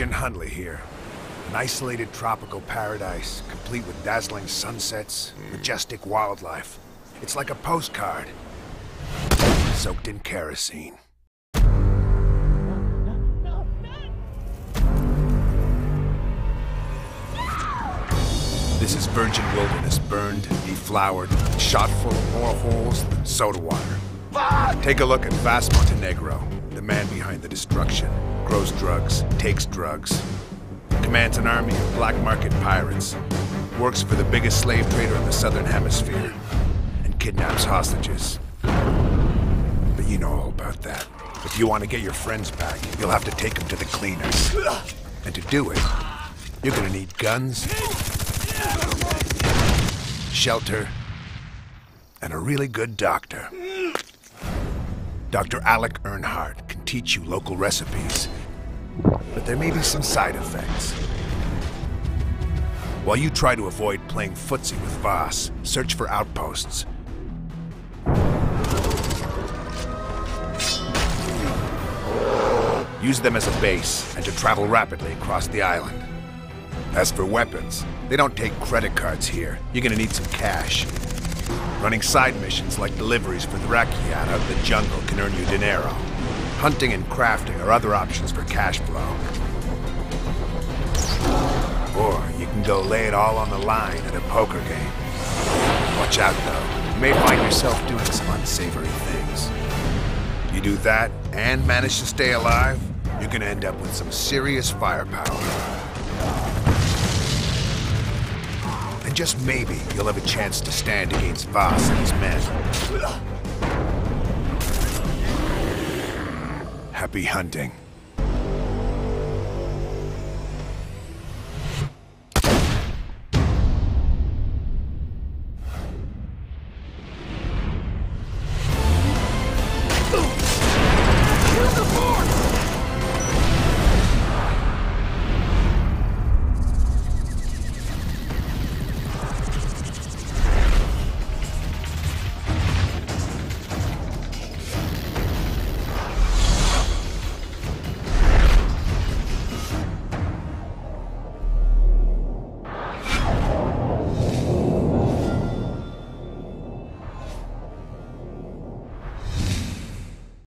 Agent Huntley here. An isolated tropical paradise, complete with dazzling sunsets, hmm. majestic wildlife. It's like a postcard, soaked in kerosene. Virgin wilderness, burned, deflowered, shot full of more holes than soda water. Take a look at Vaas Montenegro, the man behind the destruction. Grows drugs, takes drugs, commands an army of black market pirates, works for the biggest slave trader in the southern hemisphere, and kidnaps hostages. But you know all about that. If you want to get your friends back, you'll have to take them to the cleaners. And to do it, you're gonna need guns, shelter, and a really good doctor. Dr. Alec Earnhardt can teach you local recipes, but there may be some side effects. While you try to avoid playing footsie with Vaas, search for outposts. Use them as a base and to travel rapidly across the island. As for weapons, they don't take credit cards here. You're gonna need some cash. Running side missions like deliveries for the Rakyat out of the jungle can earn you dinero. Hunting and crafting are other options for cash flow. Or you can go lay it all on the line at a poker game. Watch out though, you may find yourself doing some unsavory things. You do that and manage to stay alive, you're gonna end up with some serious firepower. And just maybe you'll have a chance to stand against Vaas and his men. Happy hunting.